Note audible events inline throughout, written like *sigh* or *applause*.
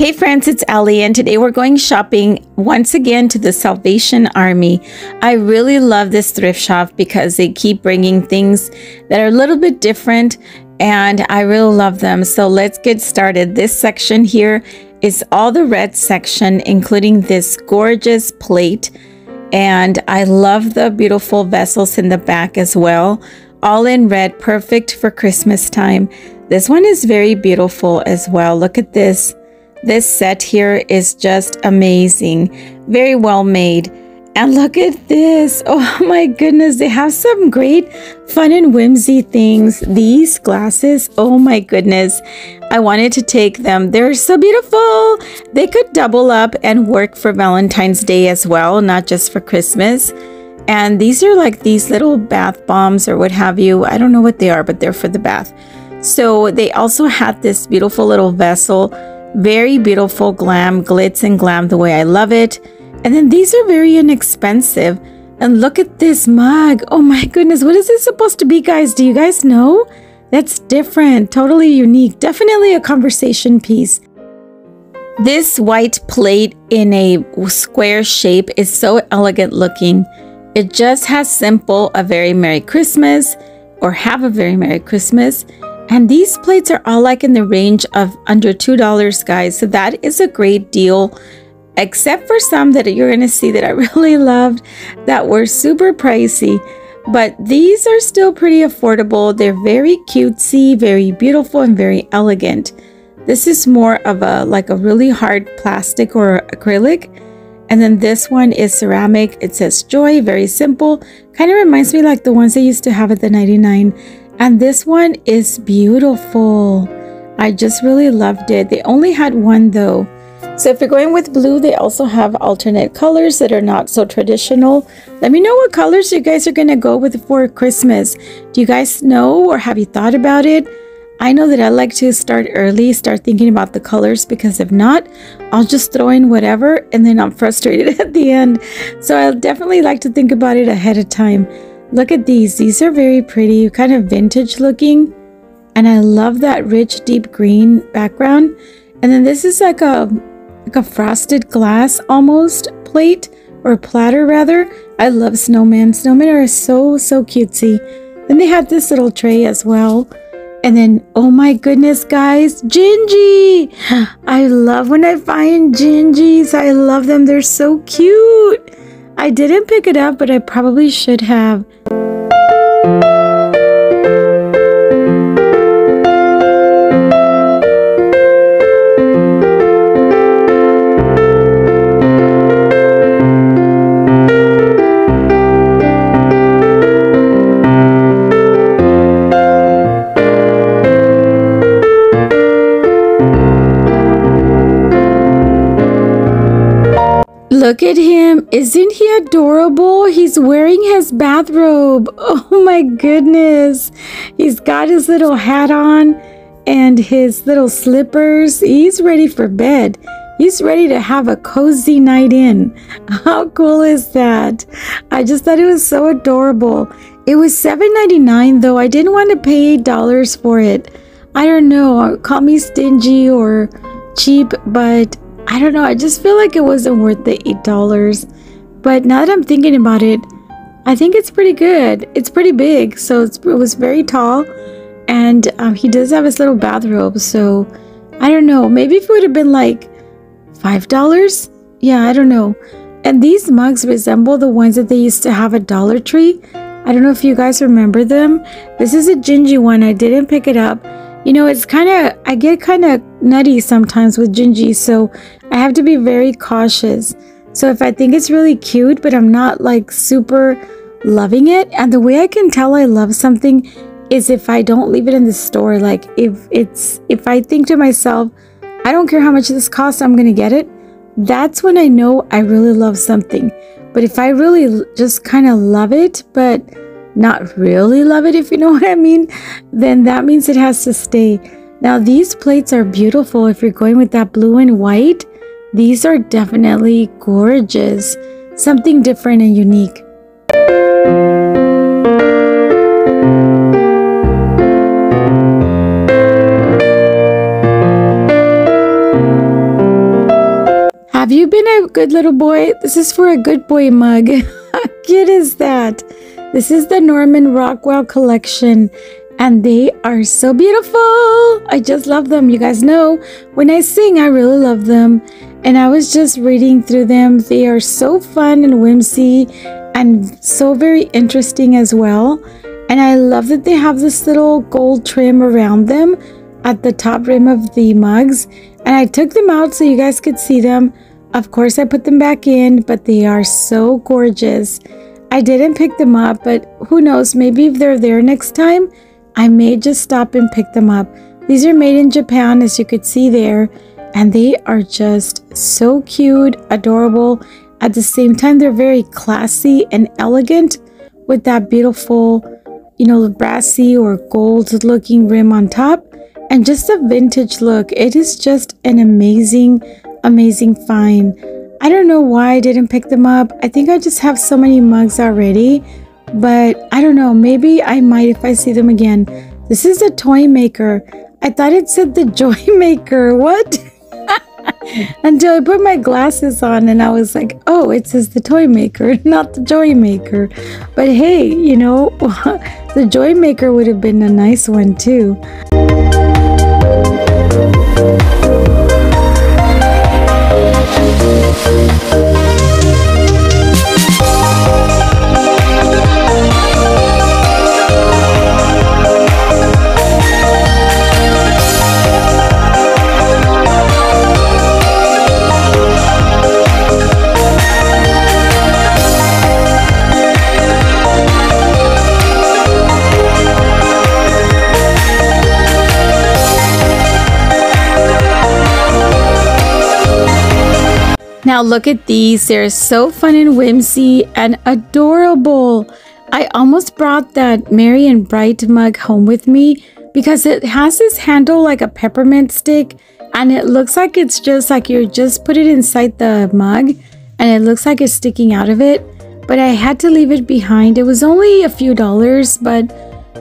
Hey friends, it's Allie, and today we're going shopping once again to the Salvation Army. I really love this thrift shop because they keep bringing things that are a little bit different, and I really love them. So let's get started. This section here is all the red section, including this gorgeous plate. And I love the beautiful vessels in the back as well. All in red, perfect for Christmas time. This one is very beautiful as well. Look at this. This set here is just amazing. Very well made. And look at this. *laughs* Oh my goodness. They have some great fun and whimsy things. These glasses. Oh my goodness. I wanted to take them. They're so beautiful. They could double up and work for Valentine's Day as well, not just for Christmas. And these are like these little bath bombs or what have you. I don't know what they are, but they're for the bath. So they also had this beautiful little vessel very beautiful glam, glitz and glam the way I love it. And then these are very inexpensive. And look at this mug. Oh my goodness, what is this supposed to be, guys? Do you guys know? That's different, totally unique, definitely a conversation piece. This white plate in a square shape is so elegant looking. It just has simple a very Merry Christmas or have a very Merry Christmas and these plates are all like in the range of under $2, guys. So that is a great deal, except for some that you're going to see that I *laughs* really loved that were super pricey. But these are still pretty affordable. They're very cutesy, very beautiful, and very elegant. This is more of a like a really hard plastic or acrylic. And then this one is ceramic. It says joy, very simple. Kind of reminds me like the ones I used to have at the 99 and this one is beautiful. I just really loved it. They only had one though. So if you're going with blue, they also have alternate colors that are not so traditional. Let me know what colors you guys are going to go with for Christmas. Do you guys know or have you thought about it? I know that I like to start early, start thinking about the colors because if not, I'll just throw in whatever and then I'm frustrated *laughs* at the end. So I'll definitely like to think about it ahead of time. Look at these. These are very pretty, kind of vintage looking. And I love that rich, deep green background. And then this is like a, like a frosted glass almost plate or platter rather. I love snowmen. Snowmen are so, so cutesy. Then they have this little tray as well. And then, oh my goodness, guys, Gingy! *gasps* I love when I find Gingys. I love them. They're so cute. I didn't pick it up, but I probably should have. Look at him. Isn't he adorable? He's wearing his bathrobe. *laughs* Oh my goodness. He's got his little hat on and his little slippers. He's ready for bed. He's ready to have a cozy night in. *laughs* How cool is that? I just thought it was so adorable. It was $7.99 though. I didn't want to pay $8 for it. I don't know. Call me stingy or cheap, but I don't know. I just feel like it wasn't worth the $8. But now that I'm thinking about it, I think it's pretty good. It's pretty big, so it was very tall. And um, he does have his little bathrobe, so I don't know. Maybe if it would have been like $5? Yeah, I don't know. And these mugs resemble the ones that they used to have at Dollar Tree. I don't know if you guys remember them. This is a Gingy one. I didn't pick it up. You know, it's kind of, I get kind of nutty sometimes with Gingy, so I have to be very cautious. So if I think it's really cute, but I'm not like super loving it, and the way I can tell I love something is if I don't leave it in the store. Like if it's, if I think to myself, I don't care how much this costs, I'm to get it. That's when I know I really love something. But if I really just kind of love it, but not really love it, if you know *laughs* what I mean, then that means it has to stay. Now, these plates are beautiful if you're going with that blue and white. These are definitely gorgeous, something different and unique. Have you been a good little boy. This is for a good boy mug. *laughs* Cute is that? This is the Norman Rockwell collection and they are so beautiful. I just love them. You guys know when I sing, I really love them. And I was just reading through them. They are so fun and whimsy and so very interesting as well. And I love that they have this little gold trim around them at the top rim of the mugs. And I took them out so you guys could see them. Of course, I put them back in, but they are so gorgeous. I didn't pick them up, but who knows, maybe if they're there next time, I may just stop and pick them up. These are made in Japan, as you could see there, and they are just so cute, adorable. At the same time, they're very classy and elegant with that beautiful, you know, brassy or gold looking rim on top and just a vintage look. It is just an amazing, amazing find. I don't know why I didn't pick them up. I think I just have so many mugs already but I don't know, maybe I might if I see them again. This is a toy maker. I thought it said the *laughs* joy maker. What? *laughs* Until I put my glasses on and I was like, oh, it says the toy maker, *laughs* not the joy maker. But hey, you know, the joy maker would have been a nice one too. Thank Now look at these. They're so fun and whimsy and adorable. I almost brought that Merry and Bright mug home with me because it has this handle like a peppermint stick and it looks like it's just like you just put it inside the mug and it looks like it's sticking out of it. But I had to leave it behind. It was only a few dollars, but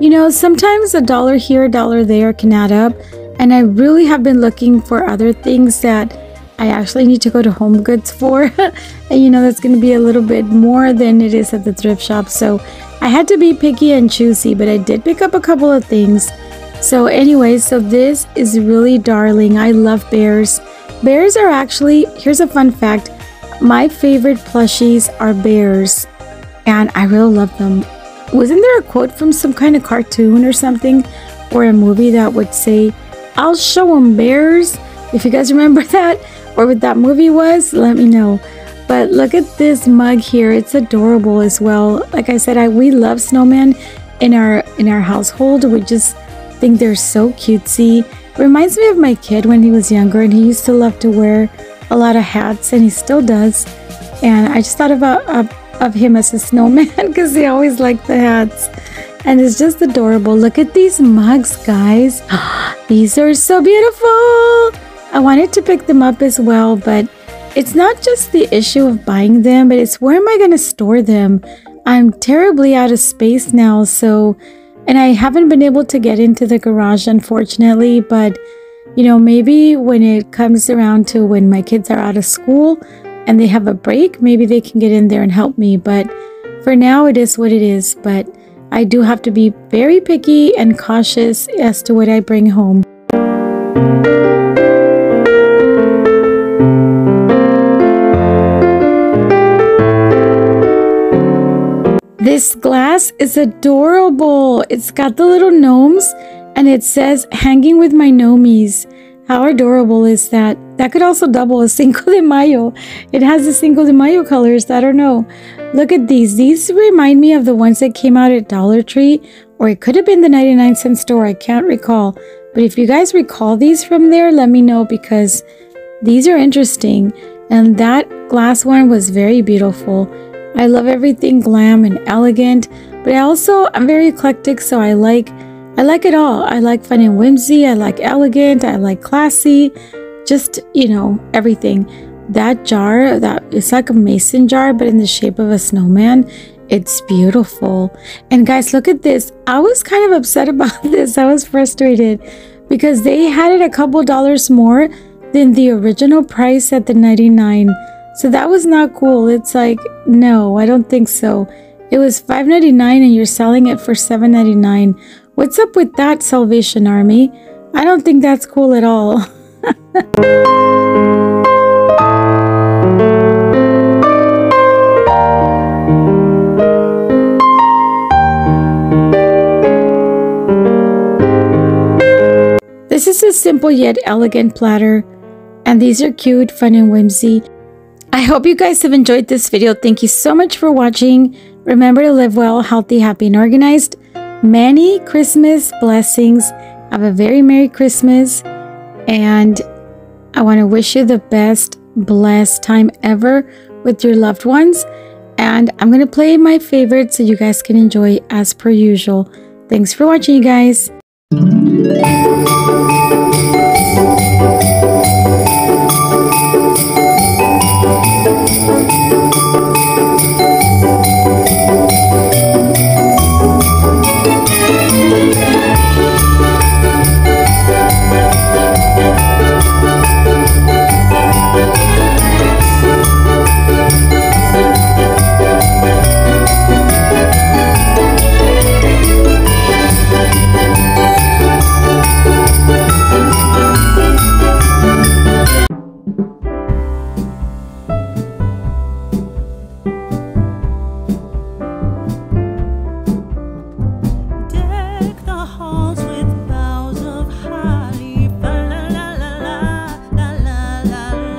you know, sometimes a dollar here, a dollar there can add up. And I really have been looking for other things that I actually need to go to Home Goods for. *laughs* and you know, that's going to be a little bit more than it is at the thrift shop. So I had to be picky and choosy, but I did pick up a couple of things. So anyway, so this is really darling. I love bears. Bears are actually, here's a fun fact. My favorite plushies are bears and I really love them. Wasn't there a quote from some kind of cartoon or something or a movie that would say, I'll show them bears? If you guys remember *laughs* that, or what that movie was, let me know. But look at this mug here. It's adorable as well. Like I said, I we love snowmen in our in our household. We just think they're so cutesy. Reminds me of my kid when he was younger and he used to love to wear a lot of hats and he still does. And I just thought about uh, of him as a *laughs* snowman because he always liked the hats. And it's just adorable. Look at these mugs, guys. *gasps* these are so beautiful. I wanted to pick them up as well, but it's not just the issue of buying them, but it's where am I going to store them? I'm terribly out of space now, so, and I haven't been able to get into the garage, unfortunately, but you know, maybe when it comes around to when my kids are out of school and they have a break, maybe they can get in there and help me. But for now, it is what it is. But I do have to be very picky and cautious as to what I bring home. This glass is adorable. It's got the little gnomes and it says hanging with my gnomies. How adorable is that? That could also double a *laughs* Cinco de Mayo. It has the Cinco de Mayo colors. I don't know. Look at these. These remind me of the ones that came out at Dollar Tree or it could have been the 99 cent store. I can't recall. But if you guys recall these from there, let me know because these are interesting. And that glass one was very beautiful. I love everything glam and elegant, but I also I'm very eclectic, so I like I like it all. I like fun and whimsy, I like elegant, I like classy, just, you know, everything. That jar, that it's like a mason jar but in the shape of a snowman. It's beautiful. And guys, look at this. I was kind of upset *laughs* about this. I was frustrated because they had it a couple dollars more than the original price at the 99 So that was not cool. It's like, no, I don't think so. It was $5.99 and you're selling it for $7.99. What's up with that, Salvation Army? I don't think that's cool at all. *laughs* This is a simple yet elegant platter and these are cute, fun and whimsy. I hope you guys have enjoyed this video. Thank you so much for watching. Remember to live well, healthy, happy, and organized. Many Christmas blessings. Have a very Merry Christmas. And I want to wish you the best blessed time ever with your loved ones. And I'm going to play my favorite so you guys can enjoy as per usual. Thanks for watching, you guys.